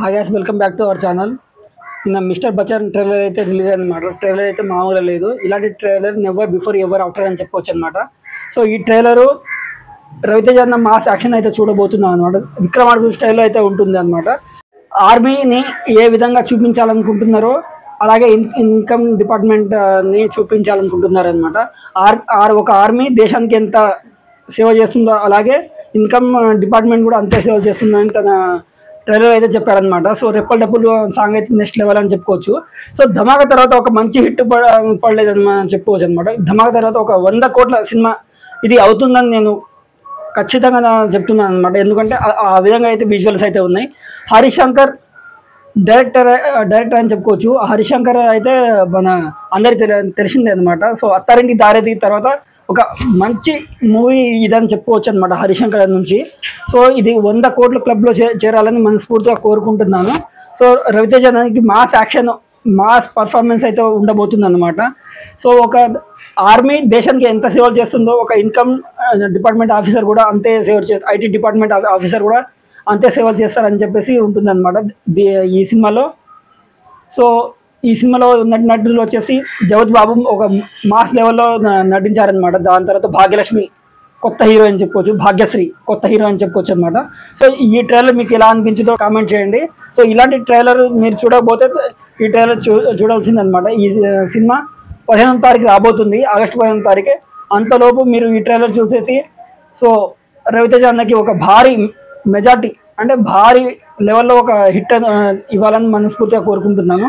Hi guys welcome back to our channel నిన్న mister Bachchan trailer అయితే release అయిందన్నమాట. Trailer అయితే మామూలుగా లేదు. ఇలాంటి trailer never before ever after అని చెప్పొచ్చు అనమాట సో ఈ ట్రైలరు రవితేజ అన్న మాస్ యాక్షన్ అయితే చూడబోతున్నాం అనమాట విక్రమార్జున స్టైల్లో అయితే ఉంటుంది అనమాట ఆర్మీని ఏ విధంగా చూపించాలనుకుంటున్నారో అలాగే ఇన్ ఇన్కమ్ డిపార్ట్మెంట్ని చూపించాలనుకుంటున్నారు అనమాట ఆర్ ఆర్ ఒక ఆర్మీ దేశానికి ఎంత సేవ చేస్తుందో అలాగే ఇన్కమ్ డిపార్ట్మెంట్ కూడా అంతే సేవ చేస్తుందని తన ట్రైలర్ అయితే చెప్పారనమాట సో రెప్పల్ డబ్బులు సాంగ్ అయితే నెక్స్ట్ లెవెల్ అని చెప్పుకోవచ్చు. సో ధమాకా తర్వాత ఒక మంచి హిట్ పడలేదని అని చెప్పుకోవచ్చు అనమాట ధమాకా తర్వాత ఒక వంద కోట్ల సినిమా ఇది అవుతుందని నేను ఖచ్చితంగా చెప్తున్నాను అనమాట ఎందుకంటే ఆ- విధంగా అయితే విజువల్స్ అయితే ఉన్నాయి. హరిశంకర్ డైరెక్టర్ డైరెక్టర్ అని చెప్పుకోవచ్చు. హరిశంకర్ అయితే మన అందరికి తెలిసిందే అనమాట సో అత్తారింటి దారేది తర్వాత ఒక మంచి మూవీ ఇదని చెప్పుకోవచ్చు అనమాట హరిశంకర్ నుంచి. సో ఇది వంద కోట్ల క్లబ్లో చే చేరాలని మనస్ఫూర్తిగా కోరుకుంటున్నాను. సో రవితేజ దానికి మాస్ యాక్షన్ మాస్ పర్ఫార్మెన్స్ అయితే ఉండబోతుంది అనమాట సో ఒక ఆర్మీ దేశానికి ఎంత సేవలు చేస్తుందో ఒక ఇన్కమ్ డిపార్ట్మెంట్ ఆఫీసర్ కూడా అంతే సేవ చేస్తారు ఐటీ డిపార్ట్మెంట్ ఆఫీసర్ కూడా అంతే సేవలు చేస్తారని చెప్పేసి ఉంటుంది అనమాట ఈ సినిమాలో. సో ఈ సినిమాలో నటి నటులు వచ్చేసి జగత్ బాబు ఒక మాస్ లెవెల్లో నటించారనమాట దాని తర్వాత భాగ్యలక్ష్మి కొత్త హీరో అని చెప్పుకోవచ్చు భాగ్యశ్రీ కొత్త హీరో అని చెప్పుకోవచ్చు అనమాట సో ఈ ట్రైలర్ మీకు ఎలా అనిపించిందో కామెంట్ చేయండి. సో ఇలాంటి ట్రైలర్ మీరు చూడకపోతే ఈ ట్రైలర్ చూ చూడాల్సిందనమాట ఈ సినిమా పదిహేను తారీఖు రాబోతుంది ఆగస్టు పదిహేను తారీఖు. అంతలోపు మీరు ఈ ట్రైలర్ చూసేసి సో రవితేజ అన్నకి ఒక భారీ మెజార్టీ అంటే భారీ లెవెల్లో ఒక హిట్ ఇవ్వాలని మనస్ఫూర్తిగా కోరుకుంటున్నాను.